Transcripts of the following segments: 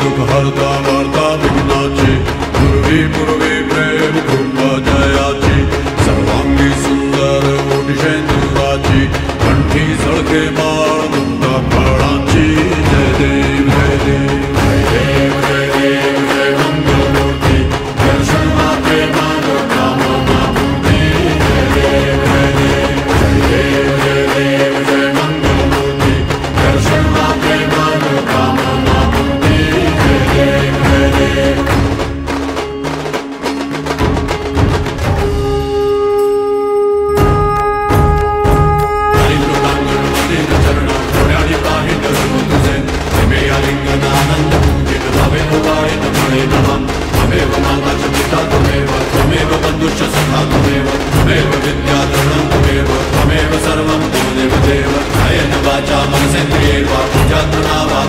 दुःखहर्ता वार्ता विघ्नाची पूर्वी प्रेम कृपा जयाची। सर्वांगी सुंदर ओटिशेंदुराची कंठी सळके माळ त्वमेव माता च पिता त्वमेव सखा त्वमेव त्वमेव विद्याधरणं त्वमेव त्वमेव सर्वं देवदेव देव। नयन वाचा मनसेन्द्रिये वा पूजात्मना वा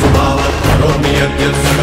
स्वभाव, करोमि यद्यत्